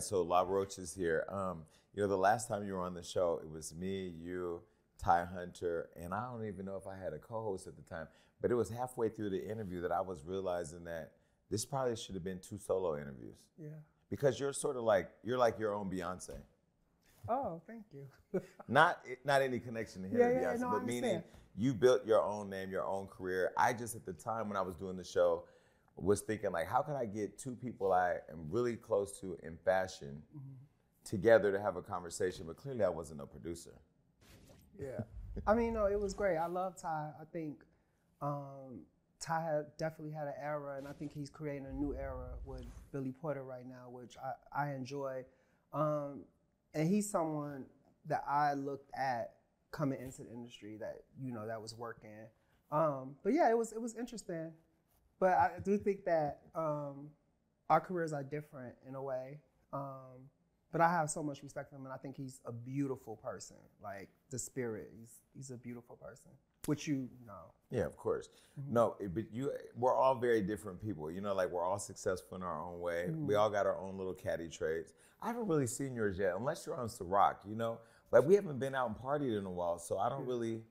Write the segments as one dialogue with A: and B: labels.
A: Right, so Law Roach is here. Um, you know, the last time you were on the show, it was me, you, Ty Hunter, and I don't even know if I had a co-host at the time, but it was halfway through the interview that I was realizing that this probably should have been two solo interviews
B: Yeah.
A: because you're sort of like you're like your own Beyonce.
B: Oh, thank you.
A: Not not any connection to him,
B: Yeah, yeah,
A: Beyonce,
B: no,
A: but meaning you built your own name, your own career. I just at the time when I was doing the show was thinking like, how can I get two people I am really close to in fashion
B: Mm-hmm.
A: together to have a conversation? But clearly, I wasn't a producer.
B: Yeah. I mean, no, it was great. I love Ty. I think um, Ty had definitely had an era, and I think he's creating a new era with Billy Porter right now, which I, I enjoy. Um, and he's someone that I looked at coming into the industry that you know that was working. Um, but yeah, it was it was interesting. But I do think that um, our careers are different in a way. Um, but I have so much respect for him, and I think he's a beautiful person. Like the spirit, he's he's a beautiful person, which you know.
A: Yeah, of course.
B: Mm-hmm.
A: No, but you, we're all very different people. You know, like we're all successful in our own way.
B: Mm-hmm.
A: We all got our own little catty traits. I haven't really seen yours yet, unless you're on Ciroc. You know, like we haven't been out and partied in a while, so I don't really.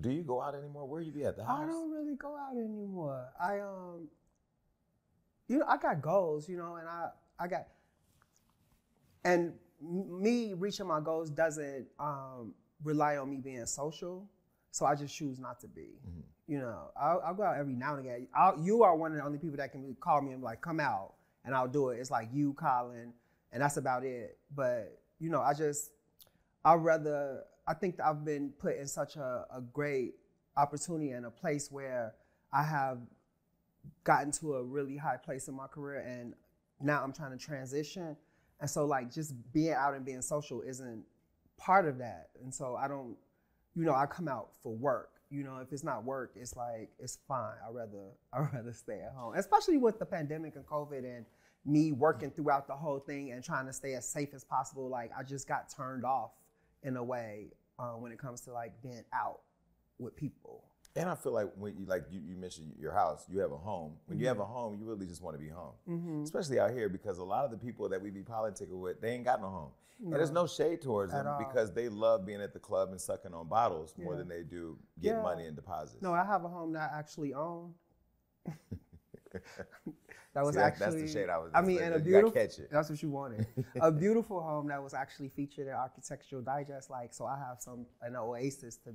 A: Do you go out anymore? Where you be at the house?
B: I don't really go out anymore. I um, you know, I got goals, you know, and I I got, and me reaching my goals doesn't um rely on me being social, so I just choose not to be. You know, I'll, I'll go out every now and again. I'll, you are one of the only people that can call me and be like, come out, and I'll do it. It's like you, Colin, and that's about it. But you know, I just I'd rather, I think I've been put in such a, a great opportunity and a place where I have gotten to a really high place in my career and now I'm trying to transition. And so, like, just being out and being social isn't part of that. And so, I don't, you know, I come out for work. You know, if it's not work, it's like, it's fine. I'd rather, I'd rather stay at home, especially with the pandemic and COVID and me working throughout the whole thing and trying to stay as safe as possible. Like, I just got turned off in a way uh, when it comes to like being out with people.
A: And I feel like when you like you, you mentioned your house, you have a home. When you have a home, you really just want to be home,
B: Mm-hmm.
A: especially out here because a lot of the people that we be politicking with, they ain't got no home. And there's
B: No.
A: no shade towards
B: At
A: them
B: all.
A: because they love being at the club and sucking on bottles more than they do get
B: Yeah.
A: money and deposits.
B: No, I have a home that I actually own. that was
A: See,
B: actually
A: that's the shade I was.
B: I mean, and a beautiful.
A: gotta catch it.
B: That's what you wanted. a beautiful home that was actually featured in Architectural Digest. Like, so I have some an oasis to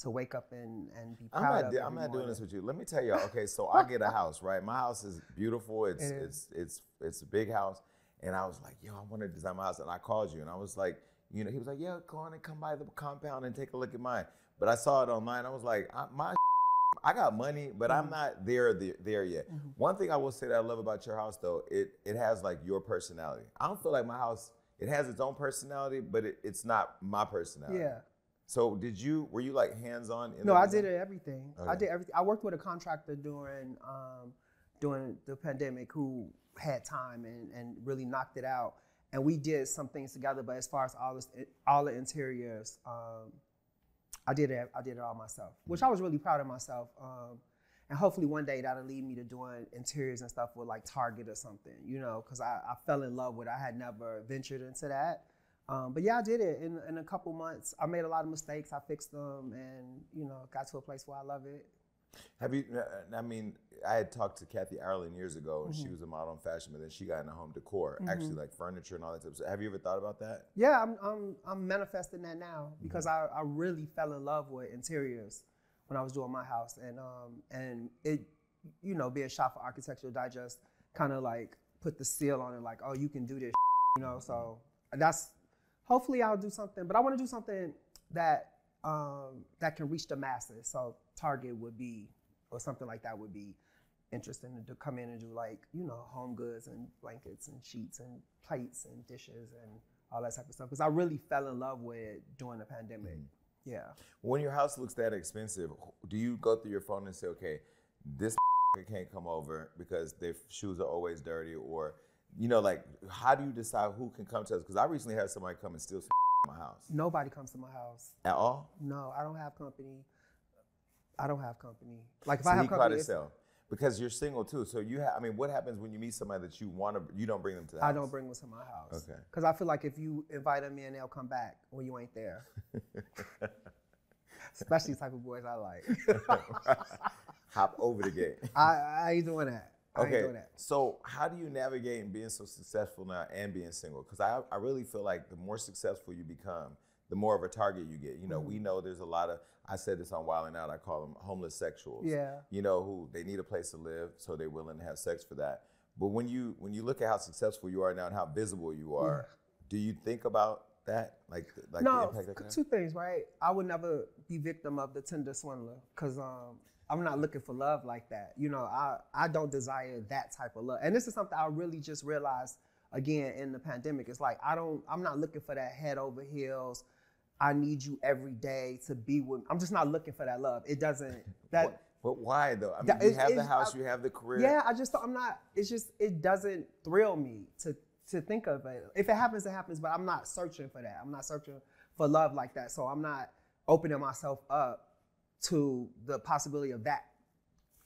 B: to wake up and and be
A: I'm
B: proud
A: not.
B: of.
A: I'm not doing this with you. Let me tell y'all. Okay, so I get a house, right? My house is beautiful. It's
B: It
A: it's it's it's a big house, and I was like, yo, I want to design my house, and I called you, and I was like, you know, he was like, yeah, go on and come by the compound and take a look at mine. But I saw it online. I was like, I, my. I got money, but
B: Mm-hmm.
A: I'm not there the, there yet. One thing I will say that I love about your house, though, it it has like your personality. I don't feel like my house. It has its own personality, but it, it's not my personality.
B: Yeah.
A: So did you? Were you like hands on?
B: No, I did everything. I did everything. I worked with a contractor during um, during the pandemic who had time and, and really knocked it out. And we did some things together. But as far as all this, all the interiors, um, I did it. I did it all myself, which I was really proud of myself. Um, and hopefully one day that'll lead me to doing interiors and stuff with like Target or something, you know, because I, I fell in love with. it. I had never ventured into that. Um, but yeah, I did it in, in a couple months. I made a lot of mistakes. I fixed them, and you know, got to a place where I love it.
A: Have you? uh, I mean, I had talked to Kathy Ireland years ago, and
B: Mm-hmm.
A: she was a model in fashion, but then she got into home decor, actually like furniture and all that stuff. Have you ever thought about that?
B: Yeah, I'm I'm, I'm manifesting that now because I, I really fell in love with interiors when I was doing my house, and um and it, you know, being shot for Architectural Digest, kind of like put the seal on it, like, oh, you can do this, you know. So that's hopefully I'll do something, but I want to do something that um that can reach the masses. So Target would be, or something like that would be interesting to come in and do like you know home goods and blankets and sheets and plates and dishes and all that type of stuff because I really fell in love with it during the pandemic. Yeah.
A: When your house looks that expensive, do you go through your phone and say, okay, this can't come over because their shoes are always dirty, or you know, like how do you decide who can come to us? Because I recently had somebody come and steal some my house.
B: Nobody comes to my house.
A: At all?
B: No, I don't have company. I don't have company. Like if
A: So
B: I have company, it's-
A: himself. Because you're single too, so you have. I mean, what happens when you meet somebody that you want to? You don't bring them to. The
B: I
A: house?
B: don't bring them to my house.
A: Okay.
B: Because I feel like if you invite them in, they'll come back when you ain't there. Especially the type of boys I like.
A: Hop over the gate.
B: I, I ain't doing that.
A: Okay, so how do you navigate in being so successful now and being single? Because I, I really feel like the more successful you become, the more of a target you get. You know,
B: Mm-hmm.
A: we know there's a lot of, I said this on Wild 'N Out, I call them homeless sexuals.
B: Yeah.
A: You know, who they need a place to live, so they're willing to have sex for that. But when you when you look at how successful you are now and how visible you are, do you think about that? Like, like the
B: no, two things, right? I would never be victim of the Tinder swindler because um, I'm not looking for love like that. You know, I, I don't desire that type of love. And this is something I really just realized again in the pandemic. It's like I don't I'm not looking for that head over heels. I need you every day to be with. I'm just not looking for that love. It doesn't that.
A: But, but why though? I mean,
B: That-
A: you have the house,
B: I-
A: you have the career.
B: Yeah, I just I'm not. It's just it doesn't thrill me to to think of it. If it happens, it happens. But I'm not searching for that. I'm not searching for love like that. So I'm not opening myself up to the possibility of that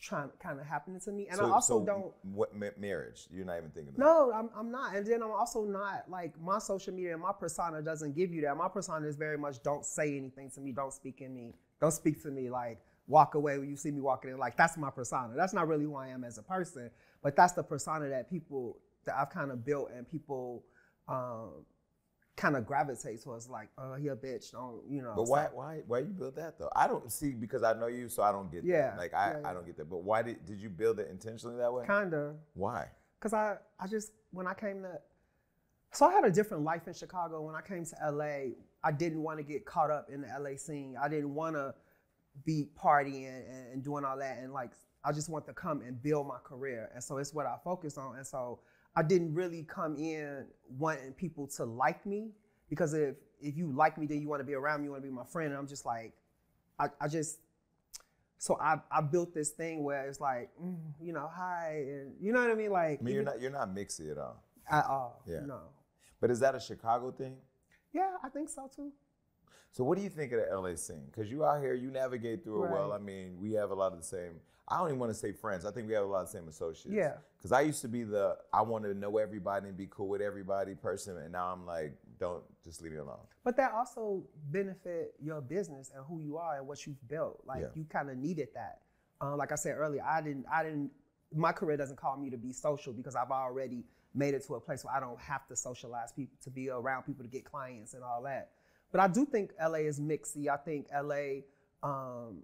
B: trying kind of happening to me. And I also
A: so
B: don't.
A: What ma- marriage? You're not even thinking.
B: No, I'm, I'm not. And then I'm also not like my social media and my persona doesn't give you that. My persona is very much don't say anything to me, don't speak in me, don't speak to me, like walk away when you see me walking in. Like that's my persona. That's not really who I am as a person, but that's the persona that people that I've kind of built and people um, kind of gravitate towards. Like, oh, he a bitch, don't you know?
A: But why, why, why you build that though? I don't see because I know you, so I don't get
B: Yeah,
A: that. Like I,
B: yeah,
A: I don't get that. But why did did you build it intentionally that way?
B: Kinda.
A: Why?
B: Cause I, I just when I came to, so I had a different life in Chicago. When I came to LA, I didn't want to get caught up in the LA scene. I didn't want to be partying and, and doing all that. And like, I just want to come and build my career. And so it's what I focus on. And so I didn't really come in wanting people to like me because if if you like me, then you want to be around me, you want to be my friend. And I'm just like, I, I just so I, I built this thing where it's like, mm, you know, hi, and you know what I mean? Like,
A: I mean, you're not you're not mixy at all.
B: at all.
A: Yeah.
B: No.
A: But is that a Chicago thing?
B: Yeah, I think so too.
A: So what do you think of the LA scene? Because you out here, you navigate through it well. I mean, we have a lot of the same. I don't even want to say friends. I think we have a lot of the same associates.
B: Yeah.
A: Because I used to be the I want to know everybody and be cool with everybody person, and now I'm like, don't just leave me alone.
B: But that also benefit your business and who you are and what you've built. Like
A: Yeah.
B: you kind of needed that. Um, like I said earlier, I didn't. I didn't. My career doesn't call me to be social because I've already made it to a place where I don't have to socialize people to be around people to get clients and all that. But I do think LA is mixy. I think LA. Um,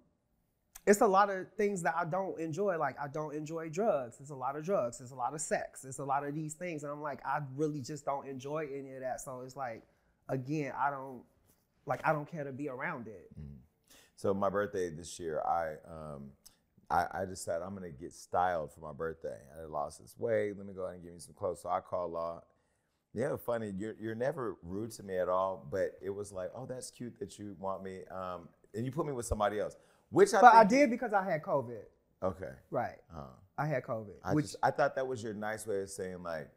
B: it's a lot of things that I don't enjoy. Like I don't enjoy drugs. There's a lot of drugs. There's a lot of sex. There's a lot of these things, and I'm like, I really just don't enjoy any of that. So it's like, again, I don't like I don't care to be around it.
A: So my birthday this year, I um, I, I decided I'm gonna get styled for my birthday. I lost this weight. Let me go ahead and give me some clothes. So I called Law. Yeah, funny. You're you're never rude to me at all, but it was like, oh, that's cute that you want me. Um, and you put me with somebody else, which I
B: But I did because I had COVID.
A: Okay.
B: Right.
A: Uh,
B: I had COVID.
A: I
B: which
A: just I thought that was your nice way of saying like,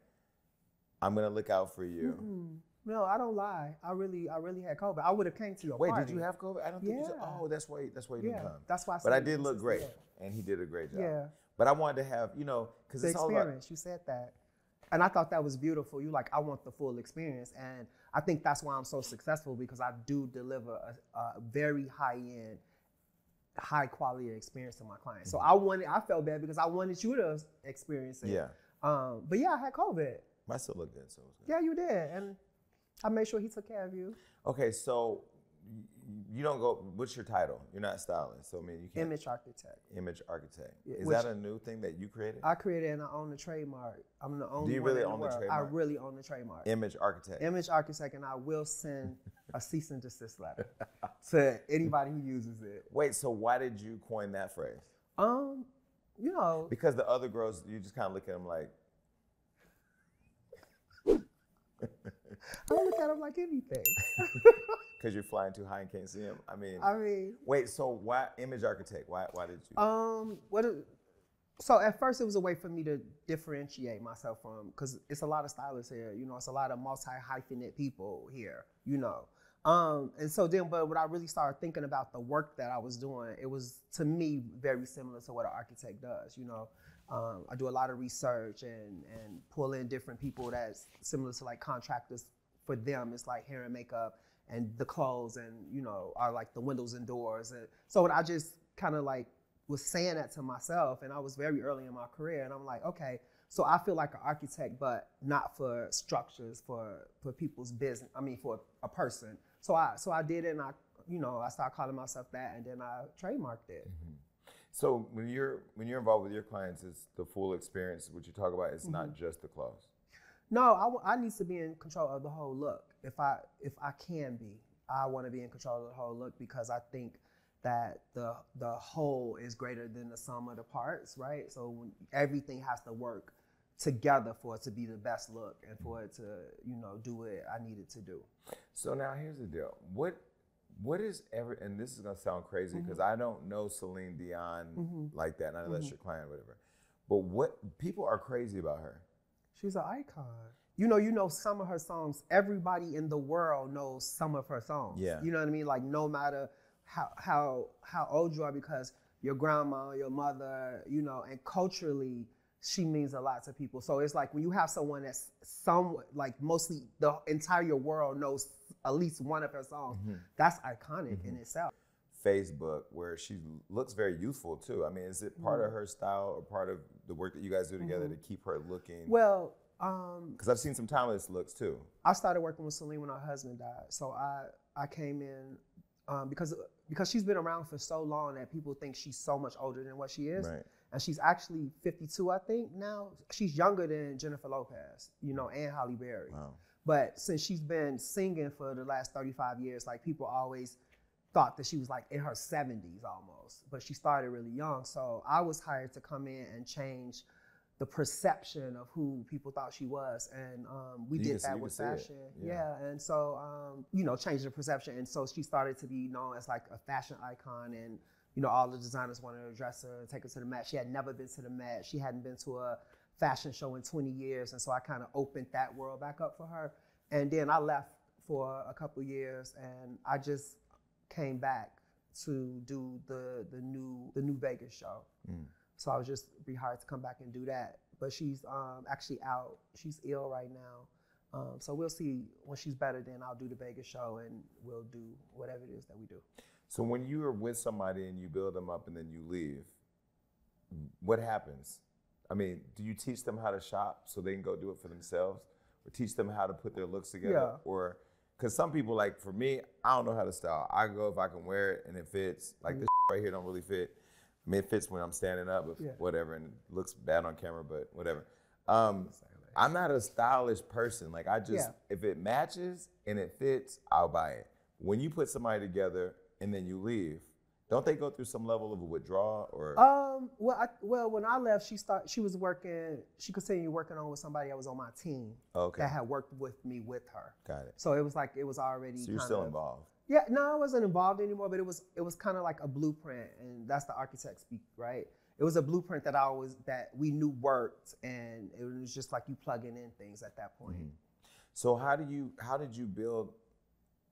A: I'm gonna look out for you.
B: Mm-mm. no, I don't lie. I really, I really had COVID. I would have came to your
A: Wait,
B: party.
A: did you have COVID? I don't think you said. Oh, that's why. That's why you
B: Yeah,
A: didn't come.
B: that's why. I
A: But I did look great,
B: yeah.
A: and he did a great job.
B: Yeah.
A: But I wanted to have, you know, because it's all about.
B: experience. You said that. And I thought that was beautiful. You like, I want the full experience. And I think that's why I'm so successful because I do deliver a, a very high end, high quality experience to my clients. So I wanted, I felt bad because I wanted you to experience it.
A: Yeah.
B: Um, but yeah, I had COVID.
A: I still look good, so it was good.
B: Yeah, you did. And I made sure he took care of you.
A: Okay, so you don't go. What's your title? You're not stylist, so I mean, you can't.
B: Image architect.
A: image architect. Is
B: which-
A: that a new thing that you created?
B: I created and I own the trademark. I'm the only
A: Do
B: you
A: really own the
B: world.
A: trademark?
B: I really own the trademark.
A: image architect.
B: Image architect, and I will send a cease and desist letter to anybody who uses it.
A: Wait, so why did you coin that phrase?
B: Um, you know,
A: Because the other girls, you just kind of look at them like,
B: I don't look at them like anything.
A: because you're flying too high and can't see him. I mean,
B: I mean,
A: wait, so why image architect? Why why did you?
B: um, what? So at first, it was a way for me to differentiate myself from, because it's a lot of stylists here. You know, it's a lot of multi hyphenate people here. You know, Um, and so then, but when I really started thinking about the work that I was doing, it was to me very similar to what an architect does. You know, um, I do a lot of research and and pull in different people that's similar to like contractors. For them, it's like hair and makeup and the clothes and you know are like the windows and doors. And so I just kind of like was saying that to myself, and I was very early in my career, and I'm like, okay, so I feel like an architect, but not for structures, for for people's business. I mean, for a person. So I so I did it, and I you know I started calling myself that, and then I trademarked it.
A: Mm-hmm. So when you're when you're involved with your clients, it's the full experience. What you talk about, it's mm-hmm. not just the clothes.
B: No, I, I need to be in control of the whole look. If I if I can be, I want to be in control of the whole look because I think that the the whole is greater than the sum of the parts, right? So everything has to work together for it to be the best look and for it to you know do what I needed to do.
A: So now here's the deal. What what is ever and this is gonna sound crazy because mm-hmm. I don't know Celine Dion mm-hmm. like that, not unless mm-hmm. you're client or whatever. But what people are crazy about her.
B: She's an icon. You know, you know some of her songs. Everybody in the world knows some of her songs.
A: Yeah.
B: You know what I mean? Like no matter how how how old you are, because your grandma, your mother, you know, and culturally she means a lot to people. So it's like when you have someone that's some like mostly the entire world knows at least one of her songs. Mm-hmm. That's iconic mm-hmm. in itself.
A: Facebook, where she looks very youthful too. I mean, is it part mm-hmm. of her style or part of the work that you guys do together to mm-hmm. keep her looking?
B: Well,
A: because um, I've seen some timeless looks too.
B: I started working with Celine when her husband died, so I I came in um, because because she's been around for so long that people think she's so much older than what she is.
A: Right
B: and she's actually 52, I think now. She's younger than Jennifer Lopez, you know, and Halle Berry.
A: Wow.
B: But since she's been singing for the last 35 years, like people always thought that she was like in her 70s almost, but she started really young. So I was hired to come in and change the perception of who people thought she was, and um, we you did that with fashion. Yeah. yeah. and so um, you know, changed the perception, and so she started to be known as like a fashion icon and you know, all the designers wanted to dress her and take her to the Met. She had never been to the Met. She hadn't been to a fashion show in 20 years. And so I kind of opened that world back up for her. And then I left for a couple years and I just came back to do the the new the new Vegas show. Mm. So I was just rehired to come back and do that. But she's um, actually out. She's ill right now. Um, so we'll see when she's better. Then I'll do the Vegas show and we'll do whatever it is that we do.
A: So when you are with somebody and you build them up and then you leave, what happens? I mean, do you teach them how to shop so they can go do it for themselves, or teach them how to put their looks together,
B: yeah.
A: or because some people like for me, I don't know how to style. I go if I can wear it and it fits. Like this right here don't really fit. I mean, it fits when I'm standing up, yeah. whatever, and it looks bad on camera, but whatever. Um, I'm not a stylish person. Like I just, yeah. if it matches and it fits, I'll buy it. When you put somebody together and then you leave, don't they go through some level of a withdrawal or?
B: Um. Well, I, well, when I left, she start. She was working. She continued working on with somebody that was on my team.
A: Okay.
B: That had worked with me with her.
A: Got it.
B: So it was like it was already.
A: So you're still
B: of,
A: involved.
B: Yeah. No, I wasn't involved anymore. But it was it was kind of like a blueprint, and that's the architect speak, right? It was a blueprint that I was that we knew worked, and it was just like you plugging in things at that point. Mm-hmm.
A: So how do you how did you build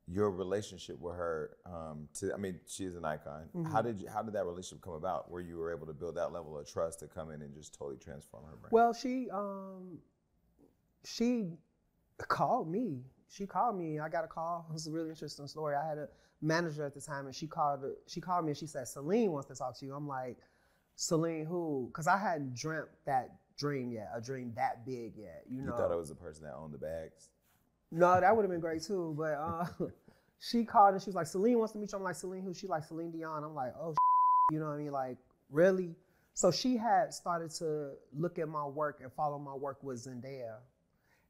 A: your relationship with her um, to i mean she is an icon mm-hmm. how did you how did that relationship come about where you were able to build that level of trust to come in and just totally transform her brand
B: well she um she called me she called me i got a call it was a really interesting story i had a manager at the time and she called she called me and she said celine wants to talk to you i'm like celine who because i hadn't dreamt that dream yet a dream that big yet you know
A: you thought it was the person that owned the bags
B: no, that would have been great too. But uh, she called and she was like, Celine wants to meet you. I'm like, Celine who? She's like, Celine Dion. I'm like, oh, you know what I mean? Like, really? So she had started to look at my work and follow my work with Zendaya.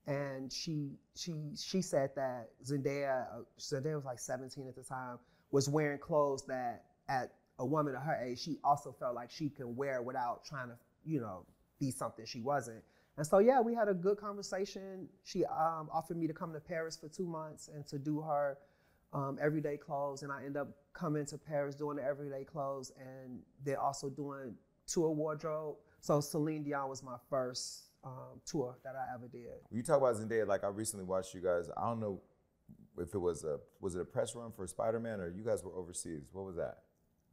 B: And she she she said that Zendaya Zendaya was like 17 at the time was wearing clothes that at a woman of her age she also felt like she could wear without trying to you know be something she wasn't. And so, yeah, we had a good conversation. She um, offered me to come to Paris for two months and to do her um, everyday clothes. And I ended up coming to Paris doing the everyday clothes and they're also doing tour wardrobe. So Celine Dion was my first um, tour that I ever did.
A: You talk about Zendaya, like I recently watched you guys. I don't know if it was a was it a press run for Spider Man or you guys were overseas? What was that?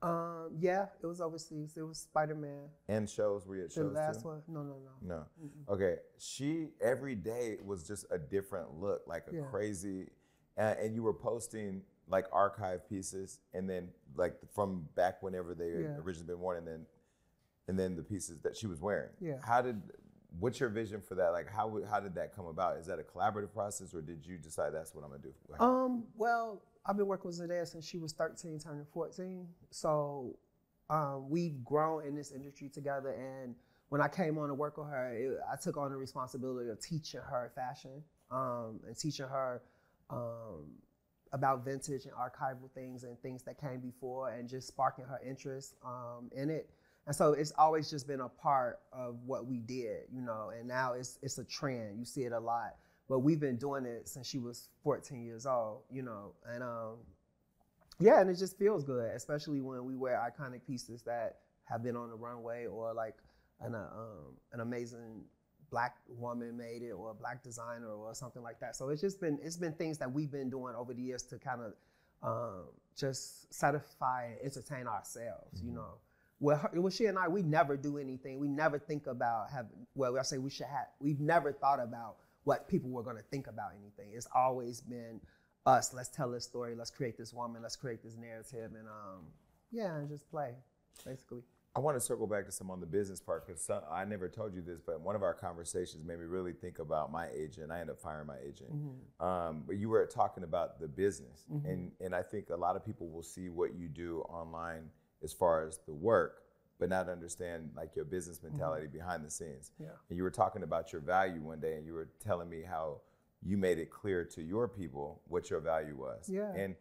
B: Um, yeah, it was overseas. It was Spider Man.
A: And shows were you at
B: The
A: shows
B: last
A: too?
B: one. No, no, no.
A: No.
B: Mm-mm.
A: Okay. She every day was just a different look, like a
B: Yeah.
A: crazy, and, and you were posting like archive pieces, and then like from back whenever they
B: Yeah.
A: originally been worn, and then and then the pieces that she was wearing.
B: Yeah.
A: How did? What's your vision for that? Like, how how did that come about? Is that a collaborative process, or did you decide that's what I'm gonna do?
B: Um, well, I've been working with Zendaya since she was 13, turning 14. So um, we've grown in this industry together. And when I came on to work with her, it, I took on the responsibility of teaching her fashion um, and teaching her um, about vintage and archival things and things that came before and just sparking her interest um, in it. And so it's always just been a part of what we did, you know, and now it's it's a trend. You see it a lot but we've been doing it since she was 14 years old, you know, and um, yeah, and it just feels good, especially when we wear iconic pieces that have been on the runway or like an uh, um, an amazing black woman made it or a black designer or something like that. So it's just been it's been things that we've been doing over the years to kind of um, just satisfy and entertain ourselves, you
A: Mhm.
B: know. With, her, with she and I, we never do anything. We never think about having. Well, I say we should have. We've never thought about what people were going to think about anything. It's always been us. Let's tell this story. Let's create this woman. Let's create this narrative, and um, yeah, and just play, basically.
A: I want to circle back to some on the business part because I never told you this, but one of our conversations made me really think about my agent. I ended up firing my agent. Um, but you were talking about the business,
B: Mhm.
A: and and I think a lot of people will see what you do online as far as the work, but not understand like your business mentality behind the scenes.
B: Yeah.
A: And you were talking about your value one day, and you were telling me how you made it clear to your people what your value was.
B: Yeah.
A: And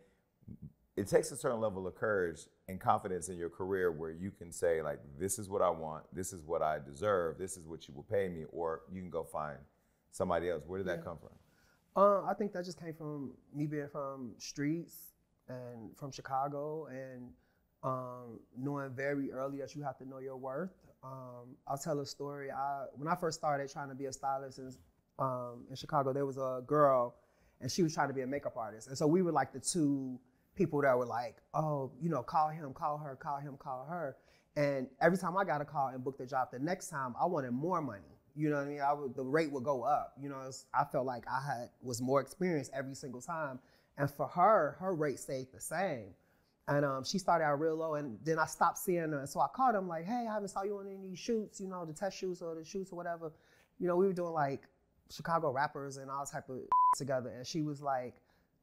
A: it takes a certain level of courage and confidence in your career where you can say like, "This is what I want. This is what I deserve. This is what you will pay me," or you can go find somebody else. Where did that come from?
B: Uh, I think that just came from me being from streets and from Chicago and um, knowing very early that you have to know your worth. Um, I'll tell a story. I when I first started trying to be a stylist in, um, in Chicago, there was a girl, and she was trying to be a makeup artist, and so we were like the two people that were like, oh, you know, call him, call her, call him, call her. And every time I got a call and booked a job, the next time I wanted more money. You know what I mean? I would, the rate would go up. You know, it's- I felt like I had was more experienced every single time. And for her, her rate stayed the same. And um, she started out real low, and then I stopped seeing her. So I called him like, "Hey, I haven't saw you on any shoots, you know, the test shoots or the shoots or whatever." You know, we were doing like Chicago rappers and all type of together. And she was like,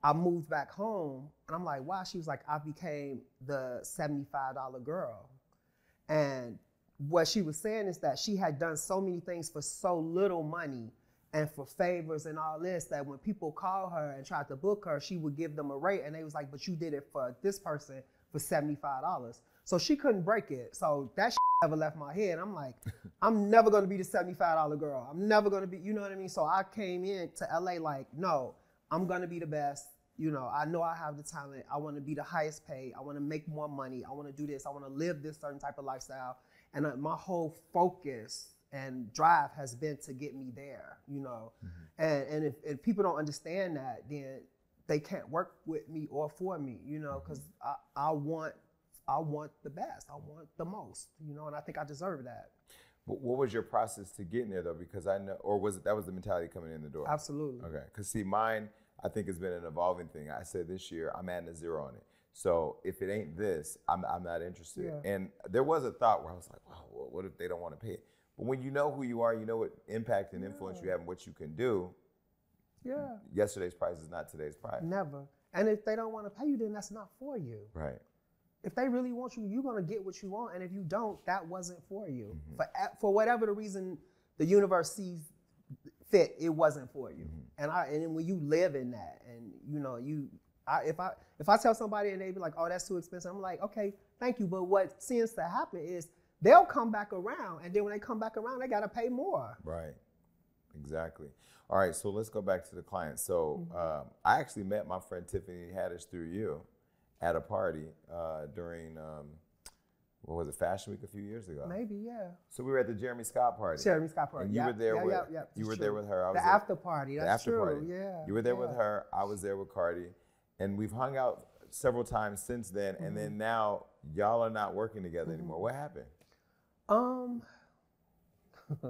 B: "I moved back home," and I'm like, "Why?" She was like, "I became the seventy-five dollar girl," and what she was saying is that she had done so many things for so little money and for favors and all this that when people call her and tried to book her, she would give them a rate and they was like, but you did it for this person for $75. So she couldn't break it. So that never left my head. I'm like, I'm never gonna be the $75 girl. I'm never gonna be, you know what I mean? So I came in to LA like, no, I'm gonna be the best. You know, I know I have the talent. I wanna be the highest paid. I wanna make more money. I wanna do this. I wanna live this certain type of lifestyle. And uh, my whole focus and drive has been to get me there, you know. Mm-hmm. And and if, if people don't understand that, then they can't work with me or for me, you know, mm-hmm. because I, I want I want the best. I want the most, you know, and I think I deserve that.
A: But what was your process to getting there though? Because I know, or was it that was the mentality coming in the door?
B: Absolutely.
A: Okay, because see, mine I think has been an evolving thing. I said this year I'm adding a zero on it. So if it ain't this, I'm I'm not interested.
B: Yeah.
A: And there was a thought where I was like, wow, well, what if they don't want to pay it? But when you know who you are, you know what impact and influence you have and what you can do.
B: Yeah.
A: Yesterday's price is not today's price.
B: Never. And if they don't want to pay you, then that's not for you.
A: Right.
B: If they really want you, you're gonna get what you want. And if you don't, that wasn't for you.
A: Mhm.
B: For for whatever the reason the universe sees fit, it wasn't for you.
A: Mhm.
B: And I and then when you live in that, and you know, you I, if I if I tell somebody and they be like, "Oh, that's too expensive," I'm like, "Okay, thank you." But what seems to happen is they'll come back around, and then when they come back around, they gotta pay more.
A: Right. Exactly. All right, so let's go back to the client. So
B: Mhm.
A: um, I actually met my friend Tiffany Haddish through you at a party uh, during um, what was it, Fashion Week a few years ago.
B: Maybe, yeah.
A: So we were at the Jeremy Scott party.
B: Jeremy Scott party.
A: And you
B: Yep,
A: were there
B: yeah,
A: with
B: yep, yep,
A: you were
B: true.
A: there with her. I was
B: the
A: there-
B: after party. That's
A: the after
B: true.
A: party.
B: Yeah.
A: You were there with her. I was there with Cardi, and we've hung out several times since then. And
B: Mm-hmm.
A: then now y'all are not working together anymore. What happened?
B: Um,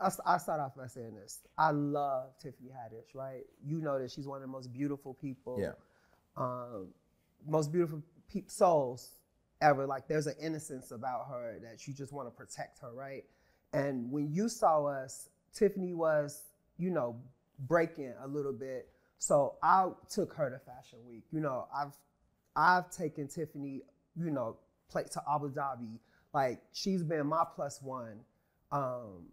B: I, I start off by saying this. I love Tiffany Haddish, right? You know that she's one of the most beautiful people.
A: Yeah.
B: Um, most beautiful pe- souls ever. Like there's an innocence about her that you just want to protect her, right? And when you saw us, Tiffany was, you know, breaking a little bit. So I took her to Fashion Week. You know, I've I've taken Tiffany, you know, play to Abu Dhabi. Like she's been my plus one um,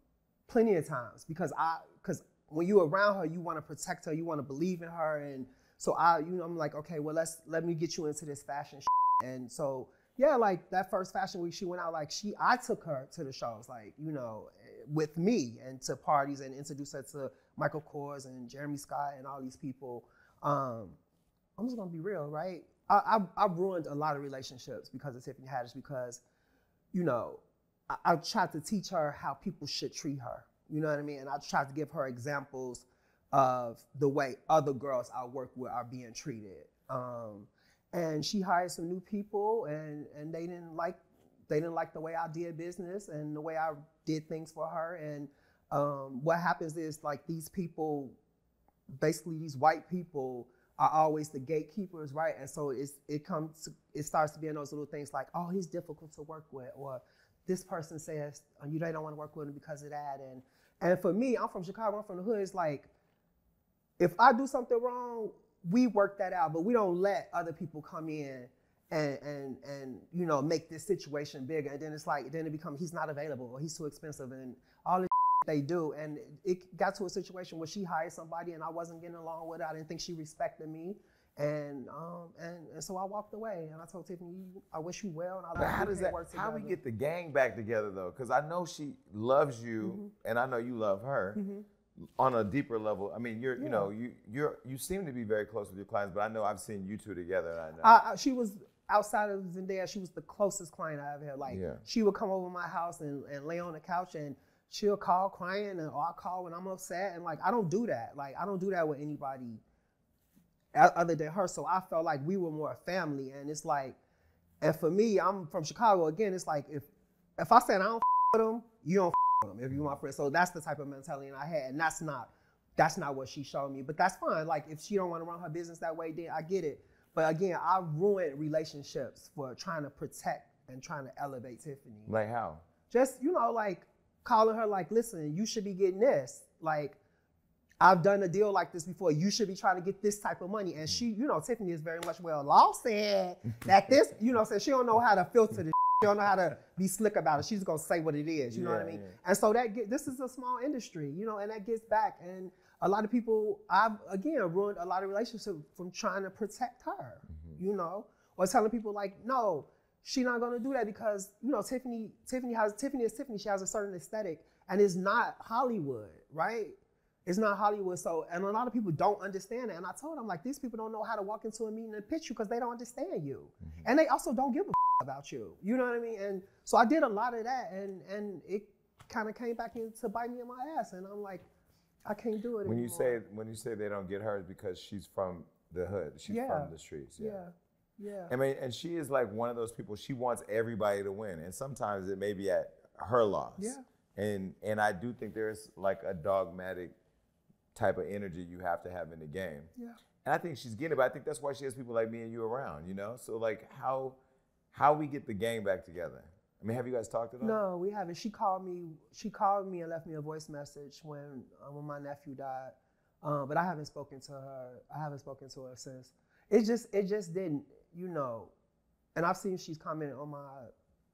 B: plenty of times because I because when you're around her, you want to protect her, you want to believe in her, and so I, you know, I'm like, okay, well, let's let me get you into this fashion, and so yeah, like that first fashion week, she went out like she, I took her to the shows, like you know, with me and to parties and introduced her to Michael Kors and Jeremy Scott and all these people. Um, I'm just gonna be real, right? I, I, I ruined a lot of relationships because of Tiffany Haddish because, you know, I, I tried to teach her how people should treat her. You know what I mean? And I tried to give her examples of the way other girls I work with are being treated. Um, and she hired some new people, and and they didn't like they didn't like the way I did business and the way I did things for her. And um, what happens is like these people, basically these white people are always the gatekeepers, right? And so it's it comes it starts to be in those little things like, oh, he's difficult to work with, or this person says oh, you don't want to work with him because of that. And and for me, I'm from Chicago, I'm from the hood. It's like if I do something wrong, we work that out, but we don't let other people come in and and and you know make this situation bigger. And then it's like then it becomes he's not available or he's too expensive and all this they do. And it got to a situation where she hired somebody and I wasn't getting along with her. I didn't think she respected me. And um and, and so I walked away and I told Tiffany, I wish you well and I love
A: how does that?
B: work
A: How do
B: we
A: get the gang back together though? Because I know she loves you,
B: Mm-hmm.
A: and I know you love her on a deeper level. I mean, you're you know you you're you seem to be very close with your clients, but I know I've seen you two together. And I know.
B: I, she was outside of Zendaya. She was the closest client I ever had. Like
A: Yeah.
B: she would come over to my house and, and lay on the couch and she'll call crying and oh, I'll call when I'm upset and like I don't do that. Like I don't do that with anybody other than her. So I felt like we were more a family. And it's like, and for me, I'm from Chicago again. It's like if if I said I don't with them, you don't with them. If you my friend, so that's the type of mentality I had, and that's not that's not what she showed me. But that's fine. Like if she don't want to run her business that way, then I get it. But again, I ruined relationships for trying to protect and trying to elevate Tiffany.
A: like how?
B: Just you know, like calling her like, listen, you should be getting this. Like I've done a deal like this before. You should be trying to get this type of money. And she, you know, Tiffany is very much well. Law said that this, you know, said she don't know how to filter this. She don't know how to be slick about it. She's gonna say what it is. You know what I mean?
A: yeah.
B: And so that get, this is a small industry, you know, and that gets back. And a lot of people, I've again ruined a lot of relationships from trying to protect her,
A: Mm-hmm.
B: you know, or telling people like, no, she's not gonna do that because you know Tiffany, Tiffany has Tiffany is Tiffany. She has a certain aesthetic, and it's not Hollywood, right? It's not Hollywood. So, and a lot of people don't understand it. And I told them like, these people don't know how to walk into a meeting and pitch you because they don't understand you, mm-hmm. and they also don't give a about you. You know what I mean? And so I did a lot of that, and and it kind of came back into bite me in my ass. And I'm like, I can't do it
A: When you say when you say they don't get her, it's because she's from the hood. She's
B: Yeah.
A: from the streets.
B: yeah, yeah,
A: I mean, and she is like one of those people. She wants everybody to win, and sometimes it may be at her loss.
B: Yeah.
A: And and I do think there's like a dogmatic type of energy you have to have in the game.
B: yeah.
A: And I think she's getting it, but I think that's why she has people like me and you around. You know, so like how how we get the gang back together. I mean, have you guys talked at all?
B: No, we haven't. She called me. She called me and left me a voice message when uh, when my nephew died. Um, but I haven't spoken to her. I haven't spoken to her since. It just it just didn't, you know. And I've seen she's commented on my,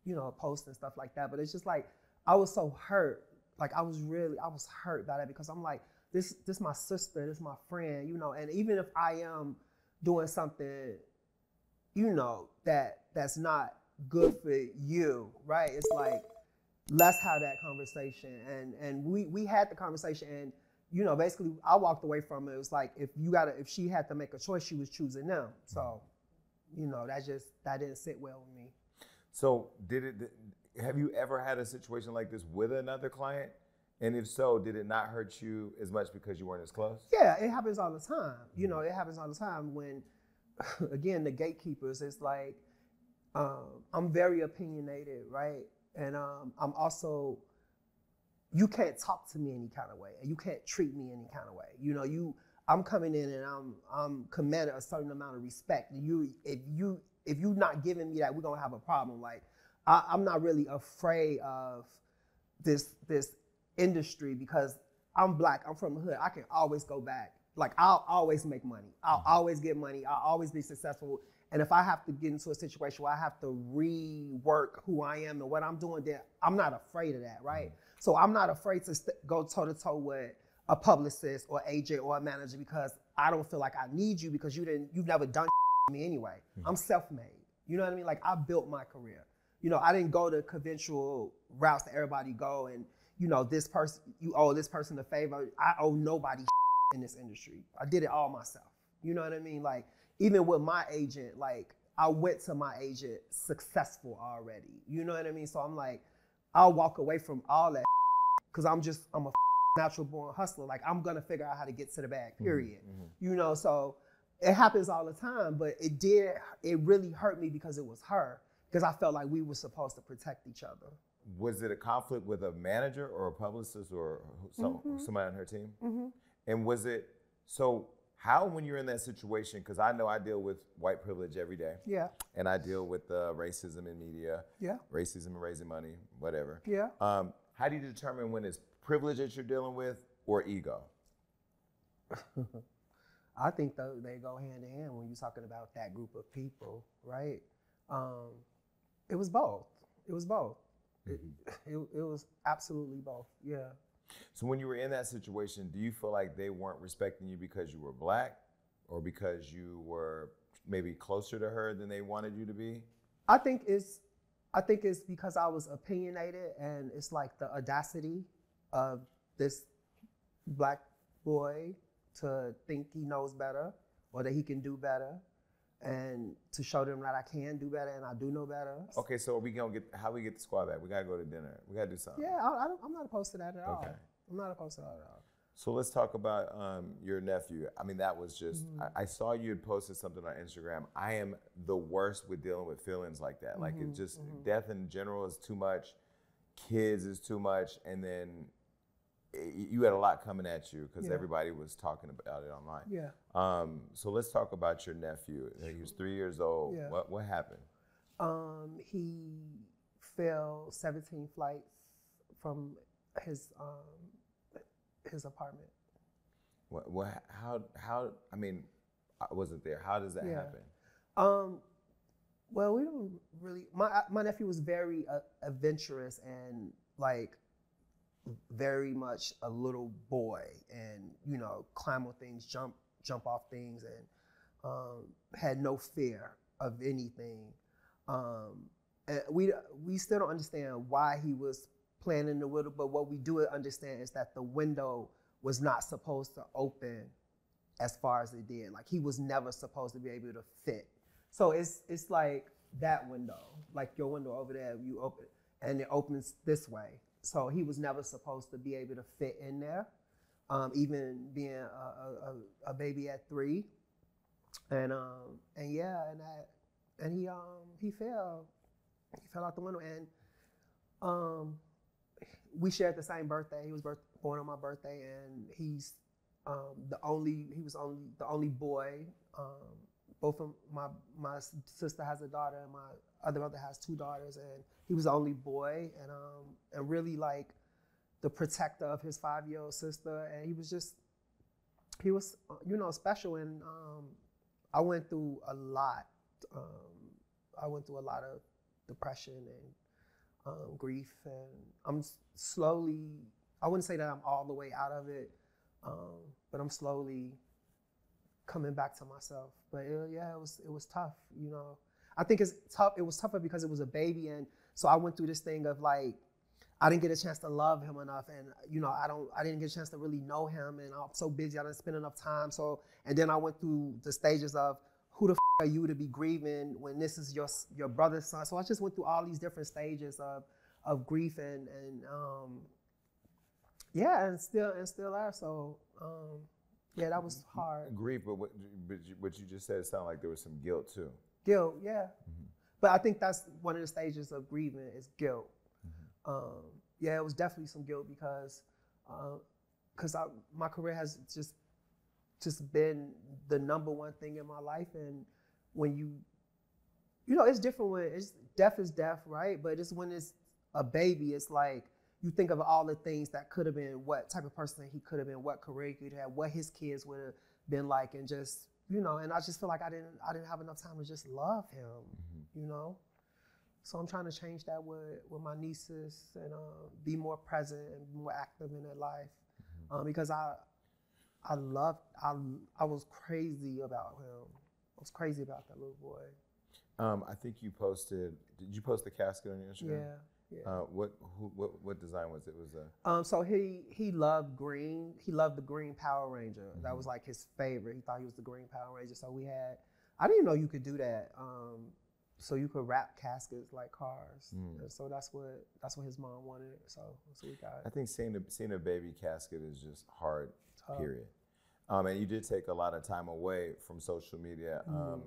B: you know, posts and stuff like that. But it's just like I was so hurt. Like I was really I was hurt by that because I'm like this this my sister, this my friend, you know. And even if I am doing something you know that that's not good for you right it's like let's have that conversation and and we we had the conversation and you know basically i walked away from it it was like if you gotta if she had to make a choice she was choosing them so you know that just that didn't sit well with me
A: So did it? Have you ever had a situation like this with another client? And if so, did it not hurt you as much because you weren't as close?
B: Yeah, it happens all the time. You know, it happens all the time when, again, the gatekeepers. It's like um, I'm very opinionated, right? And um, I'm also you can't talk to me any kind of way, and you can't treat me any kind of way. You know, you I'm coming in and I'm I'm commanded a certain amount of respect. You if you if you're not giving me that, we're gonna have a problem. Like I, I'm not really afraid of this this industry because I'm black. I'm from the hood. I can always go back. Like I'll always make money. I'll mm-hmm. always get money. I'll always be successful. And if I have to get into a situation where I have to rework who I am and what I'm doing, then I'm not afraid of that, right? Mm-hmm. So I'm not afraid to st- go toe to toe with a publicist or AJ or a manager because I don't feel like I need you because you didn't, you've never done me anyway. Mm-hmm. I'm self-made. You know what I mean? Like I built my career. You know, I didn't go the conventional routes that everybody go and you know this person you owe this person a favor. I owe nobody in this industry. I did it all myself. You know what I mean? Like even with my agent, like I went to my agent successful already. You know what I mean? So I'm like, I'll walk away from all that because I'm just I'm a natural born hustler. Like I'm gonna figure out how to get to the bag. Mm-hmm, period. Mm-hmm. You know, so it happens all the time. But it did. It really hurt me because it was her. Because I felt like we were supposed to protect each other.
A: Was it a conflict with a manager or a publicist or some, mm-hmm. somebody on her team? Mm-hmm. And was it so? How, when you're in that situation, because I know I deal with white privilege every day.
B: Yeah.
A: And I deal with uh, racism in media.
B: Yeah.
A: Racism and raising money, whatever.
B: Yeah.
A: Um, how do you determine when it's privilege that you're dealing with or ego?
B: I think though they go hand in hand when you're talking about that group of people, right? Um, it was both. It was both. Mm-hmm. It, it, it was absolutely both. Yeah.
A: So when you were in that situation, do you feel like they weren't respecting you because you were black, or because you were maybe closer to her than they wanted you to be?
B: I think it's I think it's because I was opinionated and it's like the audacity of this black boy to think he knows better or that he can do better and to show them that I can do better and I do know better.
A: Okay, so we gonna get how we get the squad back? We gotta go to dinner. We gotta do something.
B: Yeah, I, am not opposed to that at all. Okay, I'm not opposed to that at all.
A: So let's talk about um, your nephew. I mean, that was just, mm-hmm. I, I, saw you had posted something on Instagram. I am the worst with dealing with feelings like that. Mm-hmm. Like, it mm-hmm, just, mm-hmm. death in general is too much, kids is too much. And then you had a lot coming at you because yeah. everybody was talking about it online.
B: Yeah.
A: Um, so let's talk about your nephew. He was three years old. Yeah. What, what happened?
B: Um, he fell 17 flights from his um, his apartment.
A: What? What? How? How? I mean, I wasn't there. How does that yeah. happen?
B: Um. Well, we don't really. My my nephew was very uh, adventurous and like very much a little boy, and you know, climb on things, jump jump off things, and um, had no fear of anything. Um, we we still don't understand why he was playing in the window, but what we do understand is that the window was not supposed to open as far as it did. Like he was never supposed to be able to fit. So it's it's like that window, like your window over there, you open and it opens this way. So he was never supposed to be able to fit in there, um, even being a, a, a, baby at three. And um, and yeah, and that, and he um he fell, he fell out the window, and um we shared the same birthday. He was birth, born on my birthday, and he's um, the only. He was only the only boy. Um, both of my my sister has a daughter, and my other brother has two daughters, and he was the only boy, and um, and really like the protector of his five year old sister, and he was just he was you know special, and um, I went through a lot. Um, I went through a lot of depression and um, grief, and I'm slowly. I wouldn't say that I'm all the way out of it, um, but I'm slowly coming back to myself. But it, yeah, it was it was tough. You know, I think it's tough. It was tougher because it was a baby, and so I went through this thing of like. I didn't get a chance to love him enough, and you know, I don't, I didn't get a chance to really know him, and I'm so busy, I didn't spend enough time. So, and then I went through the stages of who the f- are you to be grieving when this is your your brother's son? So I just went through all these different stages of of grief and and um, yeah, and still and still are. So um, yeah, that was hard.
A: Grief, but what, but you, what you just said sounded like there was some guilt too.
B: Guilt, yeah. But I think that's one of the stages of grieving is guilt. Mm-hmm. Um, yeah, it was definitely some guilt because uh, because I my career has just just been the number one thing in my life, and when you you know it's different when it's death is death, right? But it's when it's a baby, it's like you think of all the things that could have been, what type of person he could have been, what career he could have, what his kids would have been like, and just you know, and I just feel like I didn't I didn't have enough time to just love him, mm-hmm. You know. So I'm trying to change that with with my nieces and uh, be more present and more active in their life, um, because I I loved I I was crazy about him. I was crazy about that little boy.
A: Um, I think you posted. Did you post the casket on your Instagram?
B: Yeah, yeah.
A: Uh, what, who, what what design was it? Was a
B: Um, so he he loved green. He loved the green Power Ranger. That was like his favorite. He thought he was the green Power Ranger. So we had. I didn't even know you could do that. Um, so you could wrap caskets like cars.
A: Mm.
B: So that's what that's what his mom wanted. So what we got.
A: I think seeing a seeing a baby casket is just hard.
B: Tough.
A: Period. Um, and you did take a lot of time away from social media. Um,
B: Mm.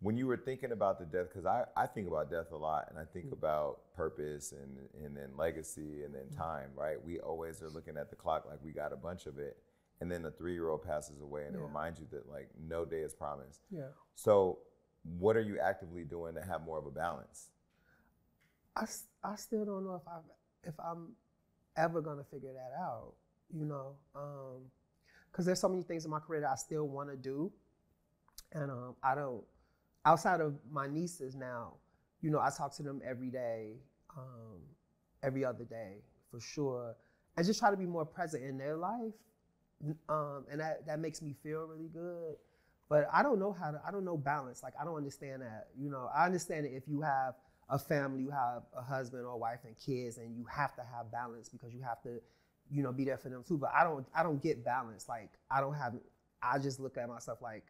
A: when you were thinking about the death, because I, I think about death a lot, and I think
B: Mm.
A: about purpose and and then legacy and then time. Right? We always are looking at the clock like we got a bunch of it, and then the three year old passes away, and it reminds you that like no day is promised.
B: Yeah.
A: So, what are you actively doing to have more of a balance?
B: I, I still don't know if I if I'm ever gonna figure that out. You know, because there's so many things in my career that I still want to do, and um, I don't. Outside of my nieces now, you know, I talk to them every day, um, every other day for sure, and just try to be more present in their life, um, and that that makes me feel really good. But I don't know how to. I don't know balance. Like I don't understand that. You know, I understand it if you have a family, you have a husband or wife and kids, and you have to have balance because you have to, you know, be there for them too. But I don't, I don't get balance. Like I don't have. I just look at myself like,